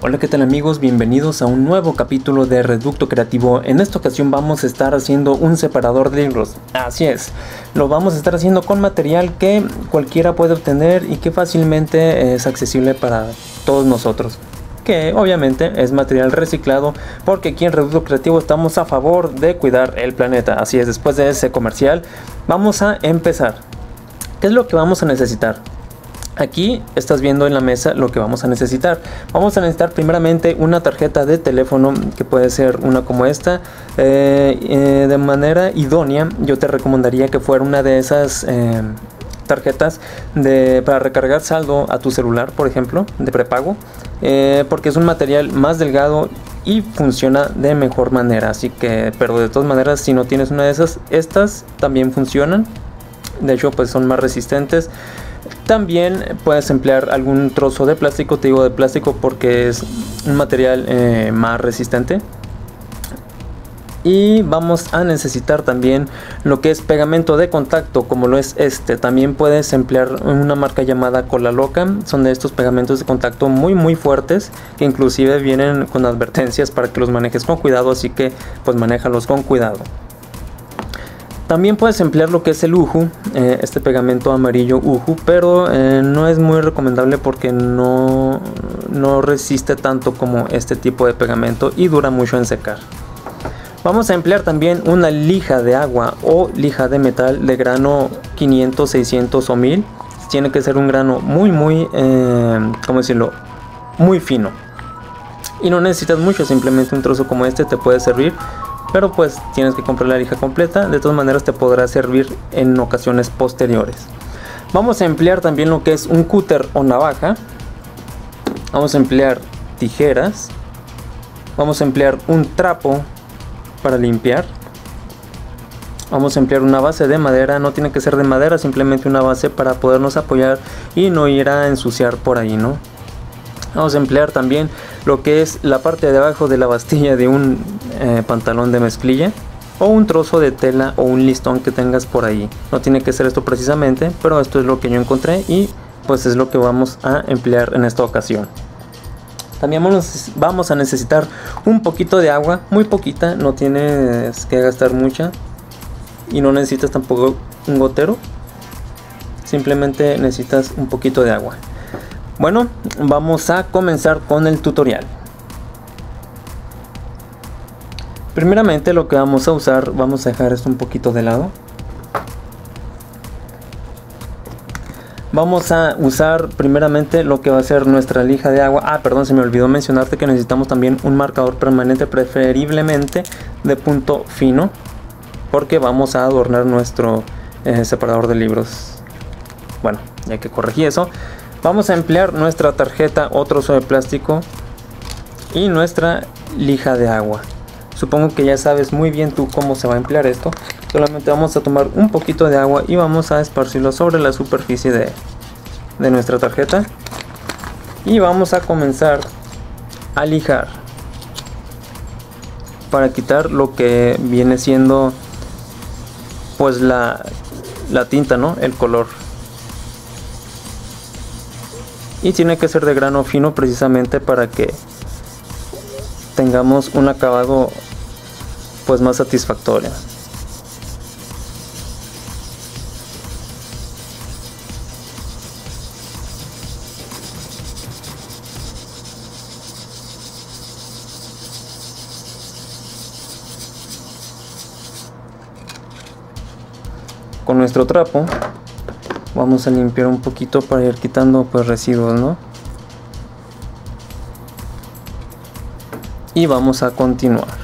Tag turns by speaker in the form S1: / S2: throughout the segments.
S1: Hola qué tal amigos, bienvenidos a un nuevo capítulo de Reducto Creativo. En esta ocasión vamos a estar haciendo un separador de libros. Así es, lo vamos a estar haciendo con material que cualquiera puede obtener y que fácilmente es accesible para todos nosotros. Que obviamente es material reciclado porque aquí en Reducto Creativo estamos a favor de cuidar el planeta. Así es, después de ese comercial vamos a empezar. ¿Qué es lo que vamos a necesitar? Aquí estás viendo en la mesa lo que vamos a necesitar. Vamos a necesitar primeramente una tarjeta de teléfono que puede ser una como esta. Eh, eh, de manera idónea yo te recomendaría que fuera una de esas eh, tarjetas de, para recargar saldo a tu celular, por ejemplo, de prepago. porque es un material más delgado y funciona de mejor manera. Así que, pero de todas maneras, si no tienes una de esas, estas también funcionan. De hecho, pues son más resistentes. También puedes emplear algún trozo de plástico, te digo de plástico porque es un material eh, más resistente. Y vamos a necesitar también lo que es pegamento de contacto, como lo es este. También puedes emplear una marca llamada Cola Loca. Son de estos pegamentos de contacto muy muy fuertes que inclusive vienen con advertencias para que los manejes con cuidado, así que pues manéjalos con cuidado. También puedes emplear lo que es el UJU, eh, este pegamento amarillo UJU, pero eh, no es muy recomendable porque no, no resiste tanto como este tipo de pegamento y dura mucho en secar. Vamos a emplear también una lija de agua o lija de metal de grano 500, 600 o 1000. Tiene que ser un grano muy, muy, eh, ¿cómo decirlo? Muy fino. Y no necesitas mucho, simplemente un trozo como este te puede servir pero pues tienes que comprar la lija completa, de todas maneras te podrá servir en ocasiones posteriores. Vamos a emplear también lo que es un cúter o navaja. Vamos a emplear tijeras. Vamos a emplear un trapo para limpiar. Vamos a emplear una base de madera, no tiene que ser de madera, simplemente una base para podernos apoyar y no ir a ensuciar por ahí, ¿no? Vamos a emplear también lo que es la parte de abajo de la bastilla de un eh, pantalón de mezclilla o un trozo de tela o un listón que tengas por ahí. No tiene que ser esto precisamente, pero esto es lo que yo encontré y pues es lo que vamos a emplear en esta ocasión. También vamos a necesitar un poquito de agua, muy poquita, no tienes que gastar mucha y no necesitas tampoco un gotero. Simplemente necesitas un poquito de agua. Bueno, vamos a comenzar con el tutorial. Primeramente lo que vamos a usar, vamos a dejar esto un poquito de lado. Vamos a usar primeramente lo que va a ser nuestra lija de agua. Ah, perdón, se me olvidó mencionarte que necesitamos también un marcador permanente, preferiblemente de punto fino, porque vamos a adornar nuestro eh, separador de libros. Bueno, ya que corregí eso, Vamos a emplear nuestra tarjeta o trozo de plástico y nuestra lija de agua. Supongo que ya sabes muy bien tú cómo se va a emplear esto. Solamente vamos a tomar un poquito de agua y vamos a esparcirlo sobre la superficie de, de nuestra tarjeta. Y vamos a comenzar a lijar para quitar lo que viene siendo pues la, la tinta, ¿no? El color y tiene que ser de grano fino precisamente para que tengamos un acabado pues más satisfactorio. Con nuestro trapo vamos a limpiar un poquito para ir quitando pues residuos no y vamos a continuar.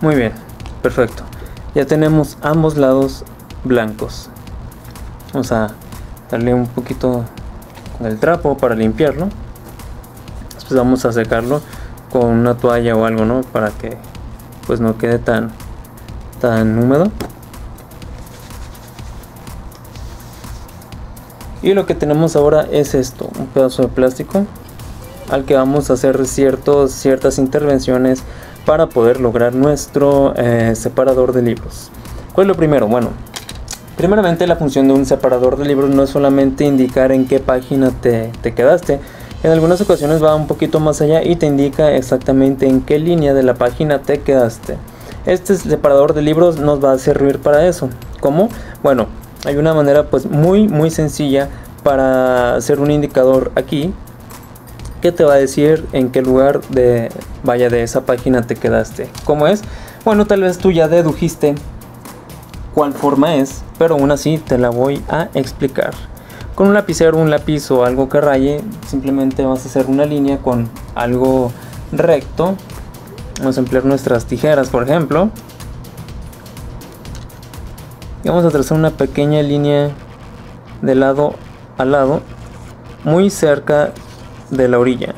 S1: Muy bien perfecto. Ya tenemos ambos lados blancos. Vamos a darle un poquito con el trapo para limpiarlo pues vamos a secarlo con una toalla o algo, ¿no? Para que pues no quede tan tan húmedo. Y lo que tenemos ahora es esto, un pedazo de plástico al que vamos a hacer ciertos, ciertas intervenciones para poder lograr nuestro eh, separador de libros. ¿Cuál es lo primero? Bueno, primeramente la función de un separador de libros no es solamente indicar en qué página te, te quedaste, en algunas ocasiones va un poquito más allá y te indica exactamente en qué línea de la página te quedaste. Este separador de libros nos va a servir para eso. ¿Cómo? Bueno, hay una manera pues muy muy sencilla para hacer un indicador aquí que te va a decir en qué lugar de vaya de esa página te quedaste. ¿Cómo es? Bueno, tal vez tú ya dedujiste cuál forma es, pero aún así te la voy a explicar. Con un lapicero, un lápiz o algo que raye, simplemente vas a hacer una línea con algo recto. Vamos a emplear nuestras tijeras, por ejemplo. Y vamos a trazar una pequeña línea de lado a lado, muy cerca de la orilla.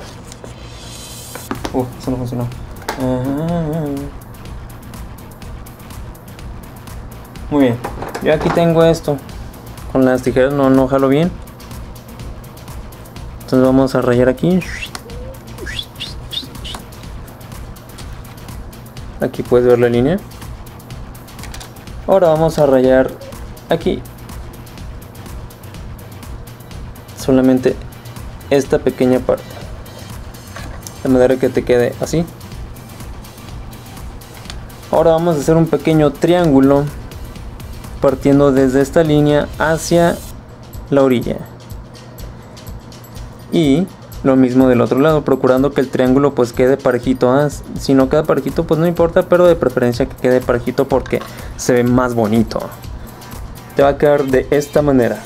S1: Uh, eso no funcionó. Muy bien. Yo aquí tengo esto. Con las tijeras no, no jalo bien. Entonces vamos a rayar aquí. Aquí puedes ver la línea. Ahora vamos a rayar aquí. Solamente esta pequeña parte. De manera que te quede así. Ahora vamos a hacer un pequeño triángulo partiendo desde esta línea hacia la orilla. Y lo mismo del otro lado procurando que el triángulo pues quede parejito si no queda parejito pues no importa pero de preferencia que quede parejito porque se ve más bonito. Te va a quedar de esta manera.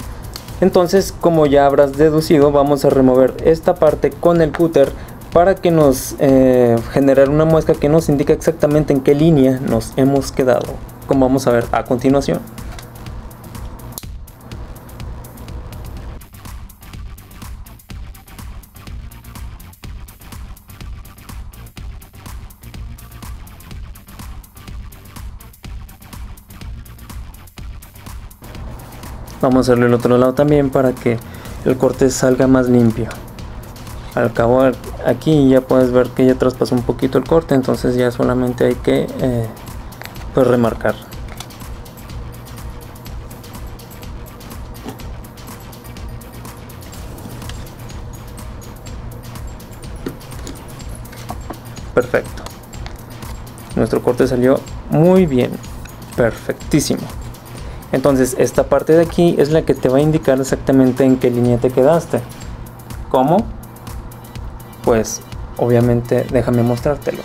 S1: Entonces como ya habrás deducido vamos a remover esta parte con el cúter para que nos eh, generar una muesca que nos indique exactamente en qué línea nos hemos quedado vamos a ver a continuación. Vamos a hacerlo el otro lado también para que el corte salga más limpio. Al cabo aquí ya puedes ver que ya traspasó un poquito el corte entonces ya solamente hay que eh, pues remarcar perfecto nuestro corte salió muy bien perfectísimo entonces esta parte de aquí es la que te va a indicar exactamente en qué línea te quedaste. ¿Cómo? Pues obviamente déjame mostrártelo.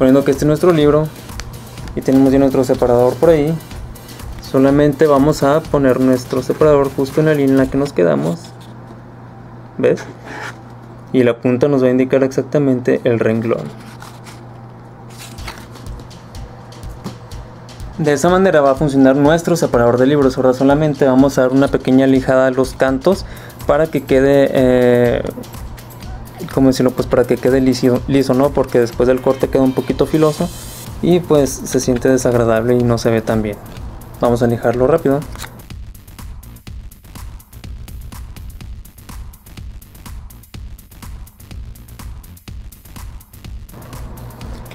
S1: Poniendo que este es nuestro libro y tenemos ya nuestro separador por ahí, solamente vamos a poner nuestro separador justo en la línea en la que nos quedamos. ¿Ves? Y la punta nos va a indicar exactamente el renglón. De esa manera va a funcionar nuestro separador de libros. Ahora solamente vamos a dar una pequeña lijada a los cantos para que quede, eh, como decirlo, pues para que quede liso, liso, ¿no? Porque después del corte queda un poquito filoso y pues se siente desagradable y no se ve tan bien. Vamos a lijarlo rápido.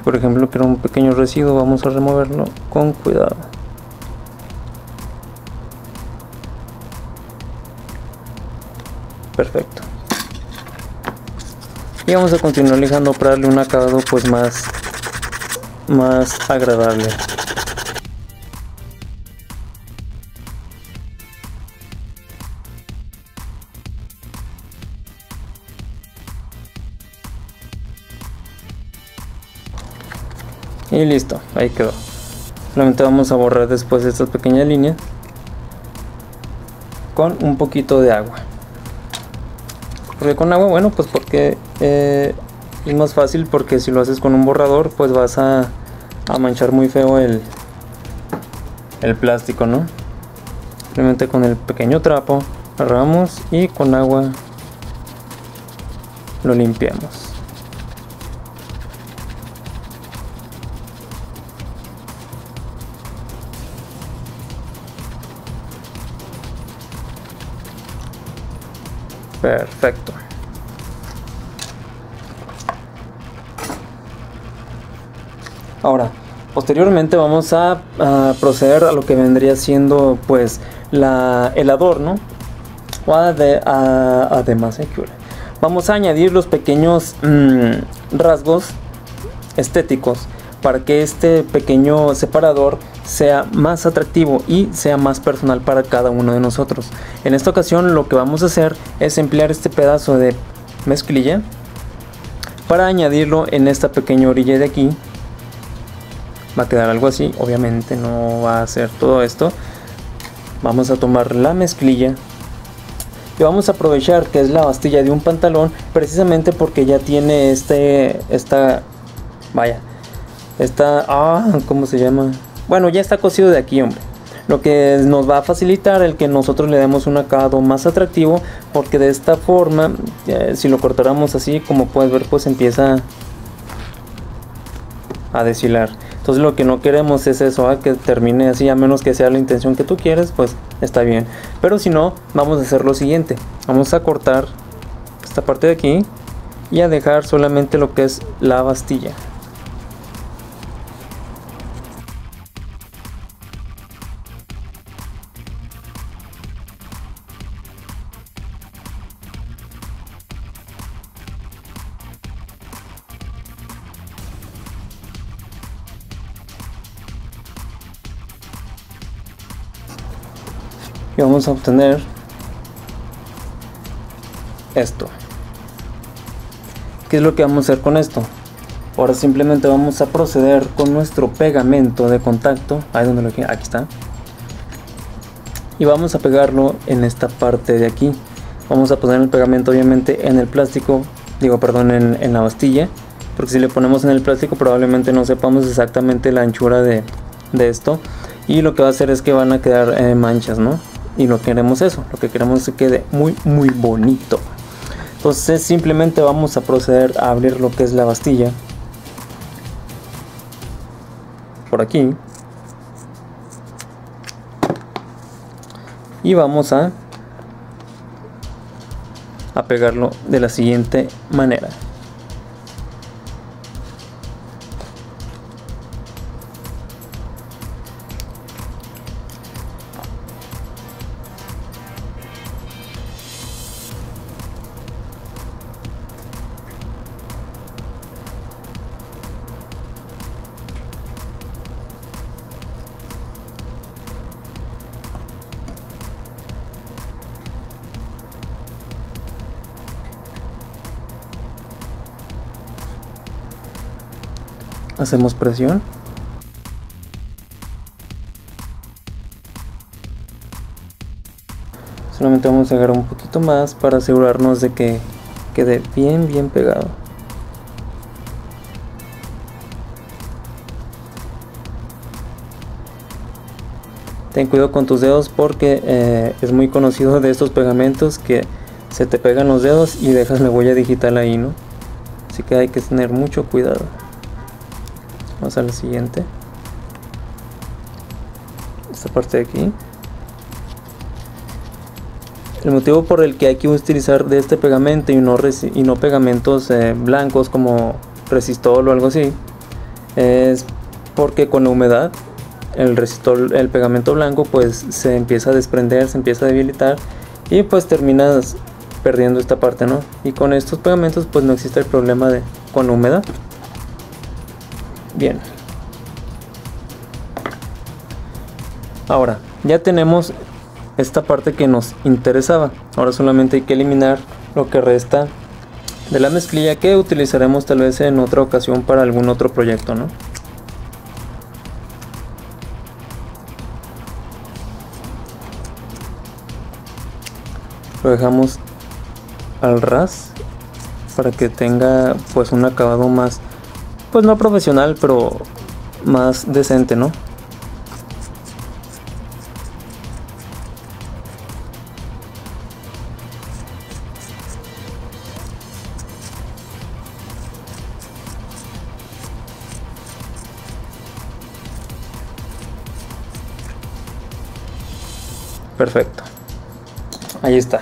S1: por ejemplo que era un pequeño residuo vamos a removerlo con cuidado perfecto y vamos a continuar lijando para darle un acabado pues más más agradable. Y listo ahí quedó. Solamente vamos a borrar después estas pequeñas líneas con un poquito de agua. Porque con agua bueno pues porque eh, es más fácil porque si lo haces con un borrador pues vas a, a manchar muy feo el, el plástico no simplemente con el pequeño trapo agarramos y con agua lo limpiamos Perfecto. Ahora, posteriormente vamos a, proceder a lo que vendría siendo pues el adorno además vamos a añadir los pequeños mm, rasgos estéticos para que este pequeño separador sea más atractivo y sea más personal para cada uno de nosotros. En esta ocasión lo que vamos a hacer es emplear este pedazo de mezclilla para añadirlo en esta pequeña orilla de aquí. Va a quedar algo así, obviamente no va a ser todo esto. Vamos a tomar la mezclilla y vamos a aprovechar que es la bastilla de un pantalón precisamente porque ya tiene este esta vaya esta ah cómo se llama bueno ya está cosido de aquí hombre. Lo que nos va a facilitar el que nosotros le demos un acabado más atractivo porque de esta forma eh, si lo cortáramos así como puedes ver pues empieza a deshilar entonces lo que no queremos es eso, que termine así, a menos que sea la intención que tú quieres, pues está bien. Pero si no, vamos a hacer lo siguiente. Vamos a cortar esta parte de aquí y a dejar solamente lo que es la bastilla. Y vamos a obtener esto. ¿qué es lo que vamos a hacer con esto? ahora simplemente vamos a proceder con nuestro pegamento de contacto. Ahí donde lo aquí está. Y vamos a pegarlo en esta parte de aquí. Vamos a poner el pegamento obviamente en el plástico digo perdón en, la bastilla porque si le ponemos en el plástico probablemente no sepamos exactamente la anchura de, esto. Y lo que va a hacer es que van a quedar eh, manchas no y no queremos eso. Lo que queremos es que quede muy muy bonito. Entonces simplemente vamos a proceder a abrir lo que es la bastilla. Por aquí. Y vamos a a pegarlo de la siguiente manera hacemos presión. Solamente vamos a agarrar un poquito más para asegurarnos de que quede bien bien pegado. Ten cuidado con tus dedos porque eh, es muy conocido de estos pegamentos que se te pegan los dedos y dejas la huella digital ahí no así que hay que tener mucho cuidado vamos a la siguiente esta parte de aquí el motivo por el que hay que utilizar de este pegamento y no, y no pegamentos eh, blancos como resistol o algo así es porque con la humedad el resistol, el pegamento blanco pues se empieza a desprender, se empieza a debilitar y pues terminas perdiendo esta parte, ¿no? Y con estos pegamentos pues no existe el problema de con la humedad. Bien. Ahora, ya tenemos esta parte que nos interesaba. Ahora solamente hay que eliminar lo que resta de la mezclilla que utilizaremos tal vez en otra ocasión para algún otro proyecto, ¿no? Lo dejamos al ras para que tenga pues un acabado más pues no profesional, pero más decente, ¿no? Perfecto. Ahí está.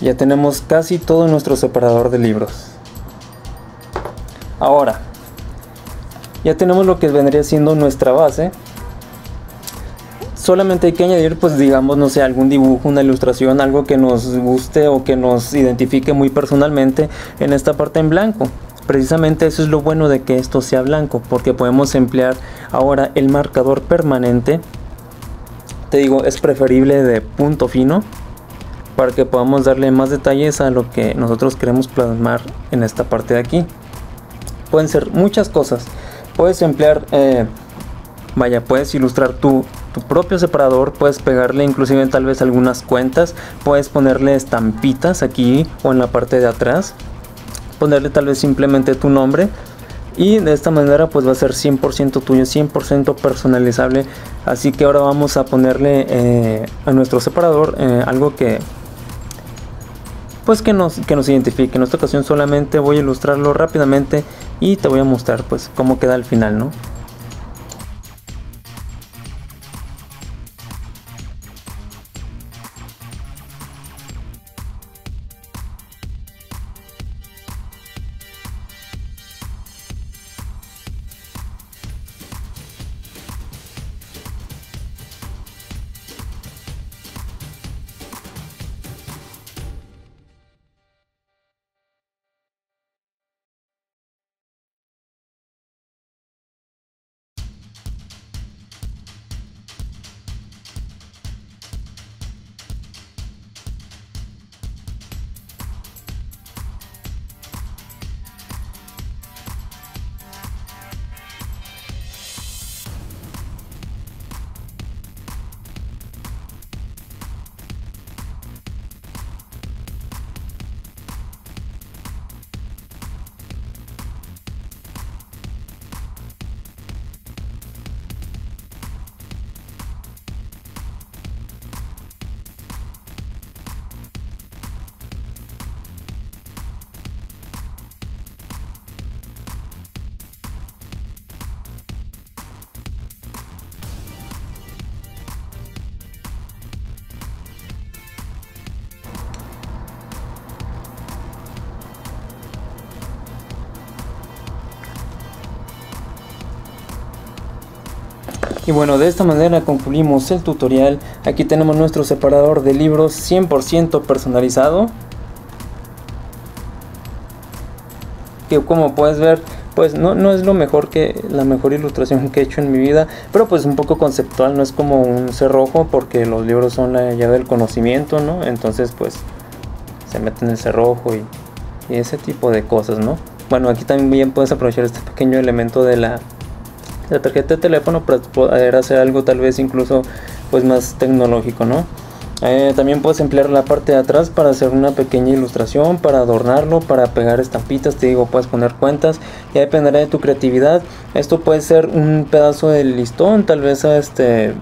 S1: Ya tenemos casi todo nuestro separador de libros. Ahora, ya tenemos lo que vendría siendo nuestra base. Solamente hay que añadir pues digamos no sé algún dibujo una ilustración algo que nos guste o que nos identifique muy personalmente en esta parte en blanco. Precisamente eso es lo bueno de que esto sea blanco porque podemos emplear ahora el marcador permanente. Te digo es preferible de punto fino para que podamos darle más detalles a lo que nosotros queremos plasmar en esta parte de aquí. Pueden ser muchas cosas puedes emplear eh, vaya puedes ilustrar tu, tu propio separador puedes pegarle inclusive tal vez algunas cuentas puedes ponerle estampitas aquí o en la parte de atrás ponerle tal vez simplemente tu nombre y de esta manera pues va a ser 100% tuyo 100% personalizable. Así que ahora vamos a ponerle eh, a nuestro separador eh, algo que pues que nos, que nos identifique. En esta ocasión solamente voy a ilustrarlo rápidamente y te voy a mostrar pues cómo queda al final no Y bueno, de esta manera concluimos el tutorial. Aquí tenemos nuestro separador de libros 100% personalizado. Que como puedes ver, pues no, no es lo mejor que la mejor ilustración que he hecho en mi vida, pero pues un poco conceptual, no es como un cerrojo porque los libros son la llave del conocimiento, ¿no? Entonces pues se meten el cerrojo y, y ese tipo de cosas, ¿no? Bueno, aquí también puedes aprovechar este pequeño elemento de la la tarjeta de teléfono para poder hacer algo tal vez incluso pues más tecnológico, ¿no? Eh, también puedes emplear la parte de atrás para hacer una pequeña ilustración, para adornarlo, para pegar estampitas, te digo, puedes poner cuentas, ya dependerá de tu creatividad. Esto puede ser un pedazo de listón, tal vez este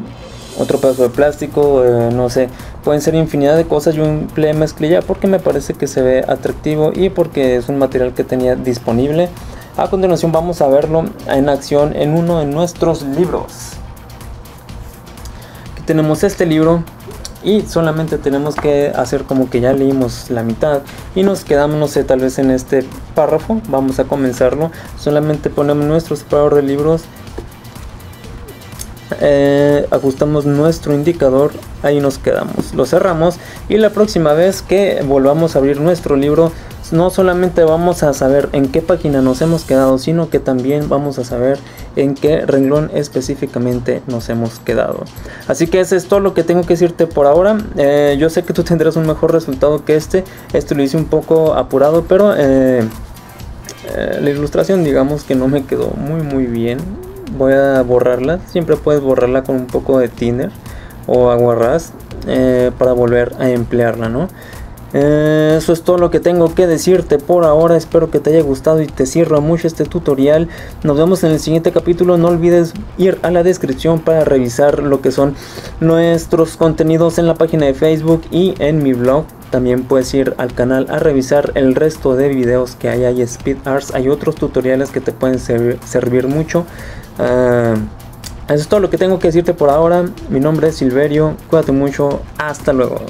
S1: otro pedazo de plástico, eh, no sé, pueden ser infinidad de cosas. Yo empleé mezclilla porque me parece que se ve atractivo y porque es un material que tenía disponible. A continuación vamos a verlo en acción en uno de nuestros libros. Aquí tenemos este libro y solamente tenemos que hacer como que ya leímos la mitad y nos quedamos no sé tal vez en este párrafo. Vamos a comenzarlo. Solamente ponemos nuestro separador de libros. Eh, ajustamos nuestro indicador. Ahí nos quedamos. Lo cerramos. Y la próxima vez que volvamos a abrir nuestro libro no solamente vamos a saber en qué página nos hemos quedado, sino que también vamos a saber en qué renglón específicamente nos hemos quedado. Así que eso es todo lo que tengo que decirte por ahora. Eh, yo sé que tú tendrás un mejor resultado que este. Este lo hice un poco apurado, pero eh, eh, la ilustración digamos que no me quedó muy muy bien. Voy a borrarla. Siempre puedes borrarla con un poco de thinner o aguarrás para volver a emplearla, ¿no? Eh, eso es todo lo que tengo que decirte por ahora. Espero que te haya gustado y te sirva mucho este tutorial. Nos vemos en el siguiente capítulo. No olvides ir a la descripción para revisar lo que son nuestros contenidos en la página de Facebook y en mi blog. También puedes ir al canal a revisar el resto de videos que hay. Hay Speed Arts, hay otros tutoriales que te pueden servir, mucho. Eh, eso es todo lo que tengo que decirte por ahora. Mi nombre es Silverio. Cuídate mucho. Hasta luego.